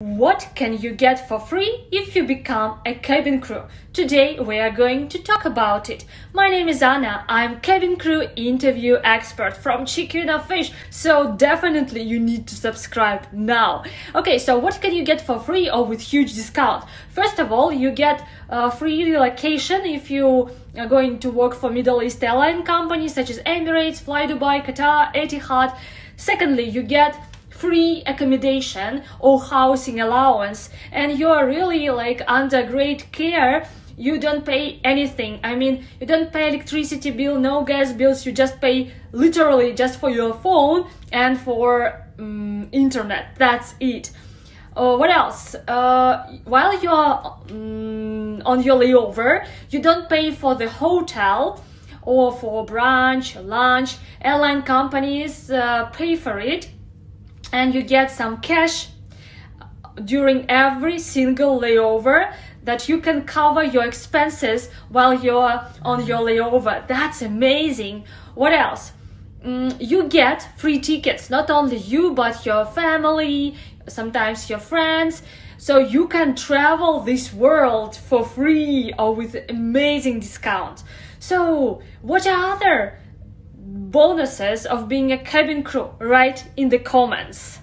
What can you get for free if you become a cabin crew? Today we are going to talk about it. My name is Anna. I'm cabin crew interview expert from Chicken Fish. So definitely you need to subscribe now. Okay, so what can you get for free or with huge discount? First of all, you get a free relocation if you are going to work for Middle East airline companies such as Emirates, Fly Dubai, Qatar, Etihad. Secondly, you get free accommodation or housing allowance and you are really like under great care you don't pay anything. I mean you don't pay electricity bill no gas bills you just pay literally just for your phone and for um, internet. That's it. Uh, what else? Uh, while you're um, on your layover you don't pay for the hotel or for brunch lunch. Airline companies uh, pay for it and you get some cash during every single layover that you can cover your expenses while you're on your layover. That's amazing. What else? Mm, you get free tickets, not only you, but your family, sometimes your friends. So you can travel this world for free or with amazing discount. So, what are other bonuses of being a cabin crew? Write in the comments.